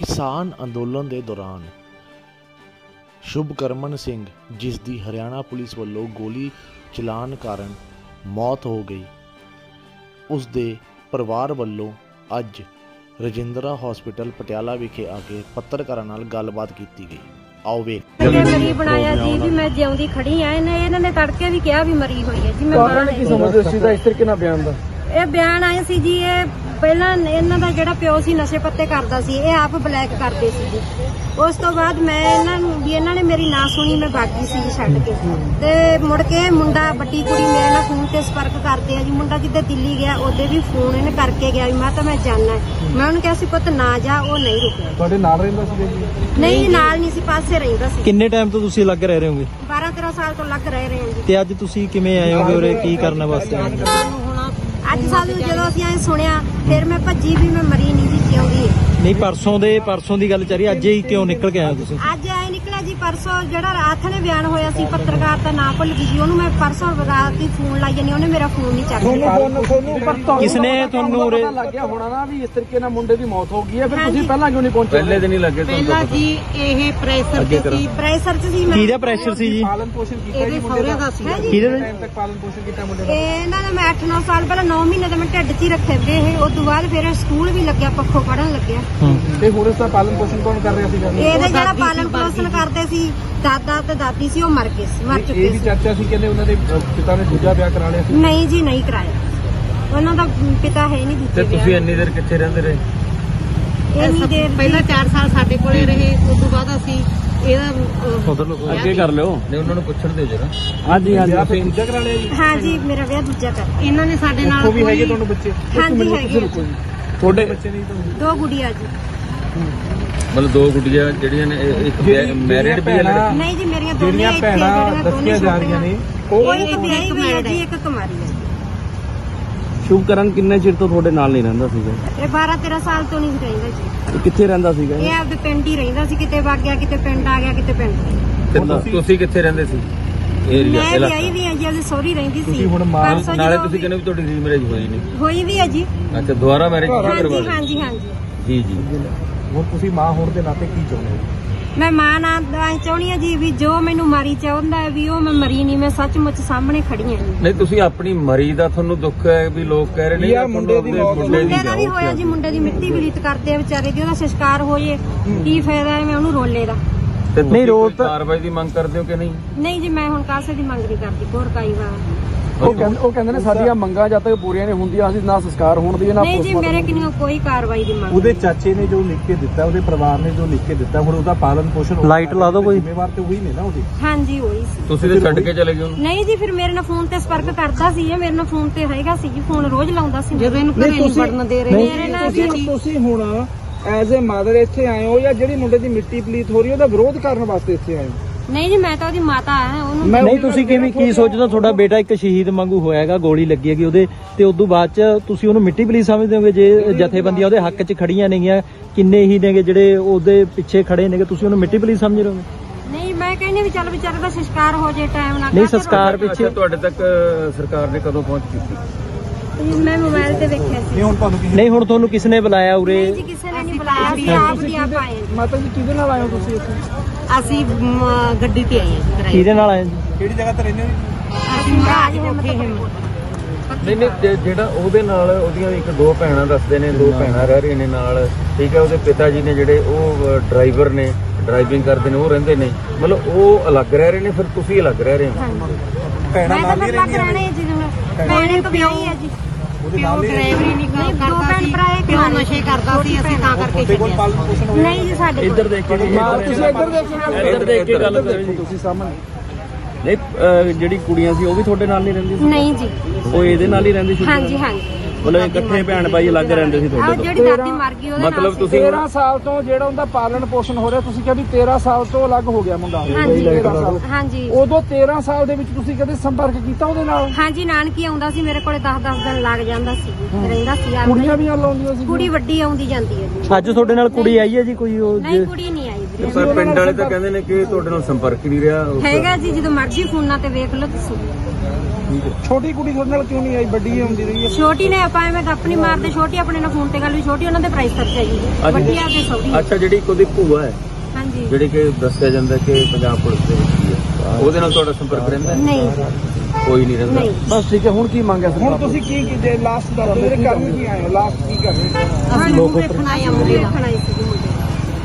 ਕਿਸਾਨ ਅੰਦੋਲਨ ਦੇ ਦੌਰਾਨ ਸ਼ੁਭਕਰਮਨ ਸਿੰਘ ਜਿਸ ਦੀ ਹਰਿਆਣਾ ਪੁਲਿਸ ਵੱਲੋਂ ਗੋਲੀ ਚਲਾਣ ਕਾਰਨ ਮੌਤ ਹੋ ਗਈ ਉਸ ਦੇ ਪਰਿਵਾਰ ਵੱਲੋਂ ਅੱਜ ਰਜਿੰਦਰਾ ਹਸਪੀਟਲ ਪਟਿਆਲਾ ਵਿਖੇ ਆ ਕੇ ਪੱਤਰਕਾਰਾਂ ਨਾਲ ਗੱਲਬਾਤ ਕੀਤੀ ਗਈ। ਆਓ ਵੇਖ। ਜੇ ਮਰੀ ਬਣਾਇਆ ਜੀ ਵੀ ਮੈਂ ਜਿਉਂਦੀ ਖੜੀ ਆ ਇਹਨੇ ਇਹਨਾਂ ਨੇ ਤੜਕੇ ਵੀ ਕਿਹਾ ਵੀ ਮਰੀ ਹੋਈ ਹੈ ਜੀ ਮੈਂ ਕਾਰਨ ਕੀ। ਸਮਝਦੇ ਚੀਜ਼ ਦਾ ਇਸ ਤਰੀਕੇ ਨਾਲ ਬਿਆਨ ਦਾ? ਇਹ ਬਿਆਨ ਆਏ ਸੀ ਜੀ ਇਹ ਪਹਿਲਾਂ ਇਹਨਾਂ ਦਾ ਜਿਹੜਾ ਪਿਓ ਸੀ ਨਸ਼ੇ ਪੱਤੇ ਕਰਦਾ ਸੀ ਇਹ ਆਪ ਬਲੈਕ ਕਰਦੇ ਸੀ ਜੀ। ਉਸ ਤੋਂ ਬਾਅਦ ਮੈਂ ਇਹਨਾਂ ਨੂੰ ਵੀ ਇਹਨਾਂ ਨੇ ਮੇਰੀ ਨਾ ਸੁਣੀ ਮੈਂ ਬਾਗੀ ਸੀ ਜੀ ਛੱਡ ਕੇ। ਤੇ ਮੁੜ ਕੇ ਮੁੰਡਾ ਵੱਡੀ ਕੁੜੀ ਮੇਰੇ ਨਾਲ ਫੋਨ ਤੇ ਸੰਪਰਕ ਕਰਦੇ ਆ ਜੀ। ਮੁੰਡਾ ਜਿੱਦੇ ਦਿੱਲੀ ਗਿਆ ਉਹਦੇ ਵੀ ਫੋਨ ਇਹਨੇ ਕਰਕੇ ਗਿਆ ਵੀ ਮੈਂ ਤਾਂ ਮੈਂ ਜਾਣਾ। ਮੈਂ ਉਹਨੂੰ ਕਿਹਾ ਸੀ ਪੁੱਤ ਨਾ ਜਾ ਉਹ ਨਹੀਂ ਰੁਕਿਆ। ਤੁਹਾਡੇ ਨਾਲ ਰਹਿੰਦਾ ਸੀ ਜੀ? ਨਹੀਂ ਨਾਲ ਨਹੀਂ ਸੀ ਪਾਸੇ ਰਹਿੰਦਾ ਸੀ। ਕਿੰਨੇ ਟਾਈਮ ਤੋਂ ਤੁਸੀਂ ਲੱਗ ਰਹੇ ਹੋਗੇ? 12 13 ਸਾਲ ਤੋਂ ਲੱਗ ਰਹੇ ਰਹੇ ਹਾਂ ਜੀ। ਤੇ ਅੱਜ ਤੁਸੀਂ ਕਿਵੇਂ ਆਏ ਹੋਗੇ ਉਰੇ? ਕੀ ਕਰਨ ਵਾਸਤੇ ਆਏ ਹੋ? ਅੱਜ ਸਾਨੂੰ ਜਦੋਂ ਅਸੀਂ ਐ ਸੁਣਿਆ ਫਿਰ ਮੈਂ ਭੱਜੀ ਵੀ ਮੈਂ ਮਰੀ ਨਹੀਂ ਜੀ ਜਿਉਂਦੀ। ਨਹੀਂ ਪਰਸੋਂ ਦੇ ਪਰਸੋਂ ਦੀ ਗੱਲ ਚੱਲ ਰਹੀ ਹੈ, ਅੱਜ ਹੀ ਕਿਉਂ ਨਿਕਲ ਕੇ ਆਏ ਹੋ ਤੁਸੀਂ ਅੱਜ ਪਰਸੋਂ ਜਿਹੜਾ ਰਾਤ ਨੇ ਬਿਆਨ ਹੋਇਆ ਸੀ ਪੱਤਰਕਾਰ ਦਾ ਨਾਂ ਭੁੱਲ ਗਈ ਜੀ ਉਹਨੂੰ ਮੈਂ ਪਰਸੋਂ ਰਾਤ ਹੀ ਫੋਨ ਲਾਈ ਜਾਨੀ ਉਹਨੇ ਮੇਰਾ ਫੋਨ ਨਹੀਂ ਚੱਕਿਆ। ਕਿਸਨੇ ਤੁਹਾਨੂੰ ਉਰੇ- ਲੱਗ ਗਿਆ ਹੋਣਾ ਨਾ ਵੀ ਇਸ ਤਰੀਕੇ ਨਾਲ ਮੁੰਡੇ ਦੀ ਮੌਤ ਹੋ ਗਈ ਹੈ ਫਿਰ। ਤੁਸੀਂ ਪਹਿਲਾਂ ਕਿਉਂ ਨਹੀਂ ਪਹੁੰਚੇ? ਪਹਿਲੇ ਦਿਨ ਹੀ ਲੱਗੇ ਪਹਿਲਾਂ ਜੀ ਇਹ ਪ੍ਰੈਸ਼ਰ ਤੇ ਸੀ ਪ੍ਰੈਸ਼ਰ ਚ ਸੀ ਮੈਂ ਕਿਹਦਾ ਪ੍ਰੈਸ਼ਰ ਸੀ ਜੀ? ਪਾਲਣ ਪੋਸ਼ਣ ਕੀਤਾ ਜੀ ਮੁੰਡੇ ਦਾ। ਦਾ ਸੀ ਕਿਹਦੇ ਟਾਈਮ ਤੱਕ ਪਾਲਣ ਪੋਸ਼ਣ ਕੀਤਾ ਮੁੰਡੇ ਦਾ? ਇਹ ਇਹਨਾਂ ਨੇ ਮੈਂ 8-9 ਸਾਲ ਪਹਿਲਾਂ 9 ਮਹੀਨੇ ਦਾ ਮੈਂ ਢਿੱਡ 'ਚ ਹੀ ਰੱਖੇ ਵੇ ਇਹ ਉਸ ਤੋਂ ਬਾਅਦ ਫਿਰ ਸਕੂਲ ਵੀ ਲੱਗਿਆ ਪੱਖੋਂ ਪੜਨ ਲੱਗਿਆ। ਤੇ ਹੁਣ ਇਸ ਦਾ ਪਾਲਣ ਪੋਸ਼ਣ ਕੌਣ ਕਰ ਰਿਹਾ ਸੀਗਾ ਇਹਦੇ ਜਿਹੜਾ ਪਾਲਣ ਪੋਸ਼ਣ ਕਰਦੇ ਸੀ ਦਾਦਾ ਤੇ ਦਾਦੀ ਸੀ ਉਹ ਮਰ ਗਏ ਸੀ ਮਰ ਇਹ ਚੁੱਕੇ ਵੀ ਸੀ। ਚਰਚਾ ਸੀ ਕਹਿੰਦੇ ਉਹਨਾਂ ਦੇ ਪਿਤਾ ਨੇ ਦੂਜਾ ਵਿਆਹ ਕਰਾ ਲਿਆ ਸੀ? ਨਹੀਂ ਜੀ ਨਹੀਂ ਕਰਾਇਆ। ਉਹਨਾਂ ਦਾ ਪਿਤਾ ਹੈ ਨਹੀਂ ਦੂਜੇ ਵਿਆਹ। ਇੰਨੀ ਦੇਰ ਕਿੱਥੇ ਰਹਿੰਦੇ ਰਹੇ? ਇਹ ਨਹੀਂ ਦੇਰ ਪਹਿਲਾਂ 4 ਸਾਲ ਸਾਡੇ ਕੋਲੇ ਰਹੇ ਉਸ ਤੋਂ ਬਾਅਦ ਅਸੀਂ ਇਹਦਾ ਉਧਰ ਲੋਕ ਅੱਗੇ ਕਰ ਲਿਓ। ਨਹੀਂ ਉਹਨਾਂ ਨੂੰ ਪੁੱਛਣ ਦਿਓ ਜਰਾ। ਹਾਂਜੀ ਵਿਆਹ ਫਿਰ ਦੂਜਾ ਕਰਾ ਲਿਆ ਜੀ? ਹਾਂ ਜੀ ਮੇਰਾ ਵਿਆਹ ਦੂਜਾ ਕਰ ਇਹਨਾਂ ਨੇ ਸਾਡੇ ਨਾਲ ਉਹ ਵੀ ਹੈਗੇ ਕੋਈ- ਤੁਹਾਨੂੰ ਬੱਚੇ? ਹਾਂਜੀ ਹੈਗੇ ਆ ਜੀ। ਤੁਹਾਡੇ ਬੱਚੇ ਨਹੀਂ ਤੁਹਾਨੂੰ। ਦੋ ਗੁੜੀਆਂ ਜੀ। ਮਤਲਬ ਦੋ ਗੁੱਡੀਆਂ ਜਿਹੜੀਆਂ ਨੇ ਇਹ- ਇੱਕ ਮੈਰਿਡ ਵੀ ਹੈ ਲੜਕੀ। ਨਹੀਂ ਜੀ ਮੇਰੀਆਂ ਜਿਹੜੀਆਂ ਇੱਥੇ ਭੈਣਾਂ ਦੋਨੇ ਦੱਸੀਆਂ ਜਾ ਰਹੀਆਂ ਨੇ। ਉਹ ਇੱਕ ਵਿਆਹੀ ਹੋਈ ਹੈ। ਜੀ। ਇੱਕ ਕੁਮਾਰੀ ਹੈ ਸ਼ੁਭਕਰਨ ਕਿੰਨੇ ਚਿਰ ਤੋਂ ਤੁਹਾਡੇ ਨਾਲ ਨਹੀਂ ਰਹਿੰਦਾ ਸੀਗਾ? ਇਹ 12 13 ਸਾਲ ਤੋਂ ਨਹੀਂ ਰਹਿੰਦਾ ਜੀ। ਕਿੱਥੇ ਰਹਿੰਦਾ ਸੀਗਾ ਇਹ? ਆਪਦੇ ਪਿੰਡ ਹੀ ਰਹਿੰਦਾ ਸੀ ਕਿਤੇ ਵਗ ਗਿਆ ਕਿਤੇ ਪਿੰਡ ਆ ਗਿਆ ਕਿਤੇ ਪਿੰਡ। ਤੇ ਤੁਸੀਂ- ਤੁਸੀਂ ਕਿੱਥੇ ਰਹਿੰਦੇ ਸੀ? ਏਰੀਆ ਮੈਂ ਵਿਆਹੀ ਵੀ ਹਾਂ ਜੀ ਉਹਦੀ ਸਹੁਰੀ ਰਹਿੰਦੀ ਸੀ। ਤੁਸੀਂ ਹੁਣ ਮਾਂ- ਪਰਸੋਂ ਨਾਲੇ ਜਦੋਂ ਤੁਸੀਂ ਕਹਿੰਦੇ ਵੀ ਤੁਹਾਡੀ ਰੀਮੈਰਿਜ ਹੋਈ ਨਹੀਂ। ਹੋਈ ਵੀ ਹੈ ਜੀ। ਅੱਛਾ ਦੁਬਾਰਾ ਮੈਰਿਜ ਕਿਉਂ ਕਰਵਾ ਹਾਂਜੀ ਲਈ ਹਾਂਜੀ ਹਾਂਜੀ। ਜੀ ਜੀ। ਹੁਣ ਤੁਸੀਂ ਮਾਂ ਹੋਣ ਦੇ ਨਾਤੇ ਕੀ ਚਾਹੁੰਦੇ ਹੋ? ਮੈਂ ਮਾਂ ਨਾਲ ਐਂ ਚਾਹੁੰਦੀ ਜੀ ਵੀ ਜੋ ਮੈਨੂੰ ਮਾਰੀ ਚਾਹੁੰਦਾ ਹੈ ਵੀ ਉਹ ਮੈਂ ਮਰੀ ਨਹੀਂ ਮੈਂ ਸੱਚਮੁੱਚ ਸਾਹਮਣੇ ਖੜੀ ਹਾਂ ਜੀ। ਨਹੀਂ ਤੁਸੀਂ ਆਪਣੀ ਮਰੀ ਦਾ ਤੁਹਾਨੂੰ ਦੁੱਖ ਹੈ ਵੀ ਲੋਕ ਕਹਿ ਰਹੇ ਨੇ ਮੁੰਡੇ ਦੀ ਮੌਤ ਮੁੰਡੇ ਦੀ ਵੀ ਹੋਇਆ ਜੀ ਮੁੰਡੇ ਦੀ ਮਿੱਟੀ ਬਲੀਤ ਕਰਦੇ ਆ ਵਿਚਾਰੇ ਦੀ ਉਹਦਾ ਸੰਸਕਾਰ ਹੋ ਜੇ ਕੀ ਫਾਇਦਾ ਹੈ ਮੈਂ ਉਹਨੂੰ ਰੋਲੇ ਦਾ? ਨਹੀਂ, ਰੋਲ ਤਾਂ- ਕਾਰਵਾਈ ਦੀ ਮੰਗ ਕਰਦੇ ਹੋ ਕਿ ਨਹੀਂ? ਨਹੀਂ ਜੀ ਮੈਂ ਹੁਣ ਕਾਸੇ ਦੀ ਮੰਗ ਨਹੀਂ ਕਰਦੀ ਹੋਰ ਕਾਈ ਵਾਰ ਉਹ ਕਹਿੰਦੇ ਉਹ ਕਹਿੰਦੇ ਨੇ ਸਾਡੀਆਂ ਮੰਗਾਂ ਜਦ ਤੱਕ ਪੂਰੀਆਂ ਨਹੀਂ ਹੁੰਦੀਆਂ ਅਸੀਂ ਨਾ ਸੰਸਕਾਰ ਹੋਣ ਦੀ ਨਾ ਨਹੀਂ ਜੀ ਮੇਰੇ ਕਿੰਨੀ ਕੋਈ ਕਾਰਵਾਈ ਦੀ ਮੰਗ ਉਹਦੇ ਚਾਚੇ ਨੇ ਜੋ ਲਿਖ ਕੇ ਦਿੱਤਾ ਉਹਦੇ ਪਰਿਵਾਰ ਨੇ ਜੋ ਲਿਖ ਕੇ ਦਿੱਤਾ ਹੁਣ ਉਹਦਾ ਪਾਲਣ ਪੋਸ਼ਣ ਉਹ ਲਾਈਟ ਲਾ ਦਿਓ ਕੋਈ। ਜ਼ਿੰਮੇਵਾਰ ਤੇ ਉਹੀ ਨੇ ਨਾ ਉਹਦੀ। ਹਾਂਜੀ ਹੋਈ ਸੀ। ਤੁਸੀਂ ਤੇ ਛੱਡ ਕੇ ਚਲੇ ਗਏ ਉਹਨੂੰ? ਨਹੀਂ ਜੀ ਫਿਰ ਮੇਰੇ ਨਾਲ ਫੋਨ ਤੇ ਸੰਪਰਕ ਕਰਦਾ ਸੀ ਇਹ ਮੇਰੇ ਨਾਲ ਫੋਨ ਤੇ ਹੈਗਾ ਸੀ ਜੀ ਫੋਨ ਰੋਜ਼ ਲਾਉਂਦਾ ਸੀ। ਜਦੋਂ ਇਹਨੂੰ ਘਰੇ ਨਹੀਂ ਵੜਨ ਦੇ ਰਹੇ। ਮੇਰੇ ਨਾਲ ਤੁਸੀਂ ਜੀ ਤੁਸੀਂ ਹੁਣ ਐਜ਼ ਅ ਮਦਰ ਇੱਥੇ ਆਏ ਹੋ ਜਾਂ ਜਿਹੜੀ ਮੁੰਡੇ ਦੀ ਮਿੱਟੀ ਪਲੀਤ ਹੋ ਰਹੀ ਉਹਦਾ ਵਿਰੋਧ ਕਰਨ ਵਾਸਤੇ ਇੱਥੇ ਆਏ ਹੋ? ਨਹੀਂ ਜੀ ਮੈਂ ਤਾਂ ਉਹਦੀ ਮਾਤਾ ਆ ਉਹਨੂੰ ਨਹੀਂ ਤੁਸੀਂ ਕਿਵੇਂ ਕੀ ਸੋਚਦੇ ਹੋ? ਤੁਹਾਡਾ ਬੇਟਾ ਇੱਕ ਸ਼ਹੀਦ ਵਾਂਗੂ ਹੋਇਆ ਹੈਗਾ ਗੋਲੀ ਲੱਗੀ ਹੈਗੀ ਉਹਦੇ ਤੇ ਉਦੋਂ ਬਾਅਦ ਚ ਤੁਸੀਂ ਉਹਨੂੰ ਮਿੱਟੀ ਪਲੀ ਸਮਝਦੇ ਹੋਗੇ ਜੇ ਜਥੇਬੰਦੀਆਂ ਉਹਦੇ ਹੱਕ 'ਚ ਖੜੀਆਂ ਨੇਗੀਆਂ ਕਿੰਨੇ ਹੀ ਨੇਗੇ ਜਿਹੜੇ ਉਹਦੇ ਪਿੱਛੇ ਖੜੇ ਨੇਗੇ ਤੁਸੀਂ ਉਹਨੂੰ ਮਿੱਟੀ ਪਲੀ ਸਮਝ ਰਹੇ ਹੋ? ਨਹੀਂ ਮੈਂ ਕਹਿੰਦੀ ਵੀ ਚੱਲ ਵਿਚਾਰੇ ਦਾ ਸੰਸਕਾਰ ਹੋ ਜੇ ਟਾਈਮ ਨਾਲ ਨਹੀਂ ਸੰਸਕਾਰ ਪਿੱਛੇ ਤੁਹਾਡੇ ਤੱਕ ਸਰਕਾਰ ਨੇ ਕਦੋਂ ਪਹੁੰਚ ਕੀਤੀ? ਜੀ, ਮੈਂ ਮੋਬਾਈਲ ਤੇ ਵੇਖਿਆ ਸੀ। ਹੁਣ ਤੁਹਾਨੂੰ ਕਿਸੇ ਨਹੀਂ ਹੁਣ ਤੁਹਾਨੂੰ ਕਿਸ ਨੇ ਬੁਲਾਇਆ ਉਰੇ? ਨਹੀਂ ਜੀ ਕਿਸੇ ਨੇ ਨਹੀਂ ਬੁਲਾਇਆ। ਸੀ ਆਪ ਦੀ ਆਪ ਆਏ ਹਾਂ। ਮਾਤਾ ਜੀ ਕਿਹਦੇ ਨਾਲ ਆਏ ਹੋ ਤੁਸੀਂ ਇੱਥੇ? ਅਸੀਂ ਮ, ਗੱਡੀ ਤੇ ਆਏ ਹਾਂ ਜੀ ਕਿਰਾਏ ਕਿਹਦੇ ਨਾਲ ਆਏ ਜੀ? ਕਿਹੜੀ ਜਗ੍ਹਾ ਤੇ ਰਹਿੰਦੇ ਹੋ ਅਸੀਂ ਮਹਾਰਾਜ ਕੋਠੇ ਹਿੰਮਤ ਨਹੀਂ ਨਹੀਂ ਜੇ- ਜਿਹੜਾ ਉਹਦੇ ਨਾਲ ਉਹਦੀਆਂ ਇੱਕ ਦੋ ਭੈਣਾਂ ਦੱਸਦੇ ਨੇ ਦੋ ਭੈਣਾਂ ਰਹਿ ਰਹੀਆਂ ਨੇ ਨਾਲ। ਠੀਕ ਹੈ ਉਹਦੇ ਪਿਤਾ ਜੀ ਨੇ ਜਿਹੜੇ ਉਹ ਡਰਾਈਵਰ ਨੇ ਡਰਾਈਵਿੰਗ ਕਰਦੇ ਨੇ ਉਹ ਰਹਿੰਦੇ ਨੇ। ਮਤਲਬ ਉਹ ਅਲੱਗ ਰਹਿ ਰਹੇ ਨੇ ਫਿਰ ਤੁਸੀਂ ਅਲੱਗ ਰਹਿ ਰਹੇ ਹੋ? ਭੈਣਾਂ ਮੈਂ ਤਾਂ ਫਿਰ ਲੱਗ ਰਹਿਣੇ ਜੀ ਹੁਣ ਭੈਣੇ ਤੋਂ ਵਿਆਹੀ ਹੈ ਜੀ। ਪਿਓ ਡਰਾਈਵਰੀ ਨਹੀਂ ਨਹੀਂ, ਦੋ ਕਰਦਾ ਭੈਣ ਸੀ ਭਰਾ ਇੱਕ ਪਿਓ ਨਾਲ। ਨਸ਼ੇ ਕਰਦਾ ਸੀ ਅਸੀਂ ਤਾਂ ਕਰਕੇ ਤੁਹਾਡੇ ਕੋਲ ਛੱਡਿਆ ਪਾਲਣ ਪੋਸ਼ਣ ਹੋਇਆ ਨਹੀਂ ਜੀ ਸਾਡੇ ਕੋਲ ਦੇਖ ਕੇ ਮਾਂ ਤੁਸੀਂ ਇੱਧਰ ਦੇਖੋ ਇੱਧਰ ਦੇਖ ਕੇ ਗੱਲ ਕਰੋ ਜੀ। ਤੁਸੀਂ ਸਾਹਮਣੇ। ਨਹੀਂ ਜਿਹੜੀ ਕੁੜੀਆਂ ਸੀ ਉਹ ਵੀ ਤੁਹਾਡੇ ਨਾਲ ਨਹੀਂ ਰਹਿੰਦੀ ਨਹੀਂ ਜੀ। ਉਹ ਇਹਦੇ ਨਾਲ ਹੀ ਰਹਿੰਦੀ ਸੀ? ਹਾਂਜੀ ਹਾਂਜੀ। ਮਤਲਬ ਇਕੱਠੇ ਭੈਣ ਭਾਈ ਅਲੱਗ ਰਹਿੰਦੇ ਸੀ ਆਹ ਜਿਹੜੀ ਦਾਦੀ ਮਰ ਗਈ ਉਹਦੇ ਨਾਲ ਮਤਲਬ। ਤੁਸੀਂ 13 ਸਾਲ ਤੋਂ ਜਿਹੜਾ ਉਹਦਾ ਪਾਲਣ ਪੋਸ਼ਣ ਹੋ ਰਿਹਾ ਤੁਸੀਂ ਕਿਹਾ ਵੀ 13 ਸਾਲ ਤੋਂ ਅਲੱਗ ਹੋ ਗਿਆ ਮੁੰਡਾ। ਹਾਂਜੀ। 13 ਸਾਲ। ਹਾਂਜੀ। ਉਦੋਂ 13 ਸਾਲ ਦੇ ਵਿੱਚ ਤੁਸੀਂ ਕਦੇ ਸੰਪਰਕ ਕੀਤਾ ਉਹਦੇ ਨਾਲ? ਹਾਂਜੀ ਨਾਨਕੀ ਆਉਂਦਾ ਸੀ ਮੇਰੇ ਕੋਲੇ 10-10 ਦਿਨ ਲੱਗ ਜਾਂਦਾ ਸੀ। ਰਹਿੰਦਾ ਸੀ ਆ ਕੁੜੀਆਂ ਵੀ ਨਾਲ ਆਉਂਦੀਆਂ ਸੀ ਕੁੜੀ ਵੱਡੀ ਆਉਂਦੀ ਜਾਂਦੀ ਹੈ ਜੀ। ਅੱਜ ਤੁਹਾਡੇ ਨਾਲ ਕੁੜੀ ਆਈ ਹੈ ਜੀ ਕੋਈ ਉਹ ਨਹੀਂ ਕੁੜੀ ਨਹੀਂ ਵੀਰੇ ਪਰ ਪਿੰਡ ਵਾਲੇ ਤਾਂ ਕਹਿੰਦੇ ਨੇ ਕਿ ਤੁਹਾਡੇ ਨਾਲ ਸੰਪਰਕ ਹੀ ਨਹੀਂ ਰਿਹਾ ਉਸ- ਹੈਗਾ ਜੀ ਜਦੋਂ ਮਰਜ਼ੀ ਫੋਨਾਂ ਤੇ ਵੇਖ ਲਓ ਤੁਸੀਂ। ਛੋਟੀ ਕੁੜੀ ਤੁਹਾਡੇ ਨਾਲ ਕਿਉਂ ਨਹੀਂ ਆਈ? ਵੱਡੀ ਆਉਂਦੀ ਰਹੀ ਹੈ। ਛੋਟੀ ਨੇ ਆਪਾਂ ਐਵੇਂ ਗੱਪ ਨਹੀਂ ਮਾਰਦੇ ਛੋਟੀ ਆਪਣੇ ਨਾਲ ਫੋਨ ਤੇ ਗੱਲ ਵੀ ਛੋਟੀ ਉਹਨਾਂ ਦੇ ਪ੍ਰਾਈਸ ਖਰਚਾ ਜੀ। ਅੱਜ- ਵੱਡੀਆਂ ਦੇ। ਸੌਦੀ ਅੱਛਾ ਜਿਹੜੀ ਇੱਕ ਉਹਦੀ ਭੂਆ ਹੈ ਹਾਂਜੀ। ਜਿਹੜੀ ਕਿ ਦੱਸਿਆ ਜਾਂਦਾ ਕਿ ਪੰਜਾਬ ਪੁਲਿਸ ਦੇ ਵਿੱਚ ਹੀ ਹੈ। ਉਹਦੇ ਨਾਲ ਤੁਹਾਡਾ ਸੰਪਰਕ ਰਹਿੰਦਾ ਹੈ? ਨਹੀਂ। ਕੋਈ ਨਹੀਂ ਰਹਿੰਦਾ। ਨਹੀਂ। ਬਸ ਠੀਕ ਹੈ ਹੁਣ ਕੀ ਮੰਗਿਆ ਹੁਣ ਤੁਸੀਂ ਕੀ ਕੀ ਜੇ ਲਾਸਟ ਦੱਸ ਜਿਹੜੇ ਕਰਨ? ਕੀ ਆਏ ਹੋ ਲਾਸਟ ਕੀ ਕਰ ਰਹੇ ਹੋ ਅਸੀਂ ਲੋਕ ਵੇਖਣ ਆਏ ਆ ਮੁੰਡੇ ਦੇਖਣਾ ਹੀ ਸੀ ਮੁੰਡੇ ਦਾ।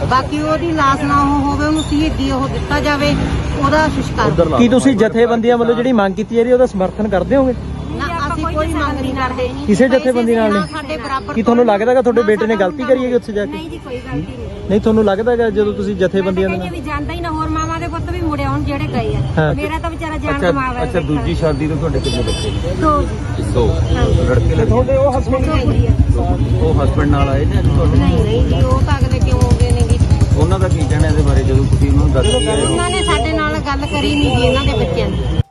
ਬਾਕੀ ਉਹਦੀ ਲਾਸ਼ ਨਾ ਉਹ ਹੋਵੇ ਉਹਨੂੰ ਸ਼ਹੀਦੀ ਉਹ ਦਿੱਤਾ ਜਾਵੇ ਉਹਦਾ ਸੰਸਕਾਰ ਕੀ ਤੁਸੀਂ ਜਥੇਬੰਦੀਆਂ ਵੱਲੋਂ ਜਿਹੜੀ ਮੰਗ ਕੀਤੀ ਜਾ ਰਹੀ ਉਹਦਾ ਸਮਰਥਨ ਕਰਦੇ ਹੋਗੇ? ਨਾ ਅਸੀਂ ਕੋਈ ਮੰਗ ਨਹੀਂ ਕਰਦੇ। ਕਿਸੇ ਜਥੇਬੰਦੀ ਨਾਲ ਨਹੀਂ? ਕੀ ਤੁਹਾਨੂੰ ਲੱਗਦਾ ਹੈਗਾ ਤੁਹਾਡੇ ਬੇਟੇ ਨੇ ਗਲਤੀ ਕਰੀ ਹੈਗੀ ਉੱਥੇ ਜਾ ਕੇ? ਨਹੀਂ ਜੀ ਕੋਈ ਗਲਤੀ ਨਹੀਂ। ਨਹੀਂ ਤੁਹਾਨੂੰ ਲੱਗਦਾ ਹੈਗਾ ਜਦੋਂ ਤੁਸੀਂ ਜਥੇਬੰਦੀਆਂ ਦੇ ਨਾਲ ਵੀ ਜਾਂਦਾ ਹੀ ਨਾ ਹੋਰ ਮਾਵਾਂ ਦੇ ਪੁੱਤ ਵੀ ਮੁੜੇ ਹੁਣ ਜਿਹੜੇ ਗਏ। ਆ। ਮੇਰਾ ਤਾਂ ਵਿਚਾਰਾ ਜਾਨ ਅੱਛਾ ਕਮਾਵਾ ਅੱਛਾ ਦੂਜੀ ਸ਼ਾਦੀ ਤੋਂ ਤੁਹਾਡੇ ਕਿੰਨੇ ਬੱਚੇ ਨੇ ਦੋ। ਦੋ। ਲੜਕੇ ਲੜਕੇ ਤੁਹਾਡੇ ਉਹ ਹਸਬੰਡ ਦੋ। ਕੁੜੀਆਂ ਉਹ ਹਸਬੰਡ ਨਾਲ ਆਏ ਨੇ? ਅੱਜ ਤੁਹਾਡੇ ਨਹੀਂ। ਦੱਸ ਕੇ ਉਹਨਾਂ ਨੇ ਸਾਡੇ ਨਾਲ ਗੱਲ ਕਰੀ ਨਹੀਂ ਜੀ ਇਹਨਾਂ ਦੇ ਬੱਚਿਆਂ ਦੀ।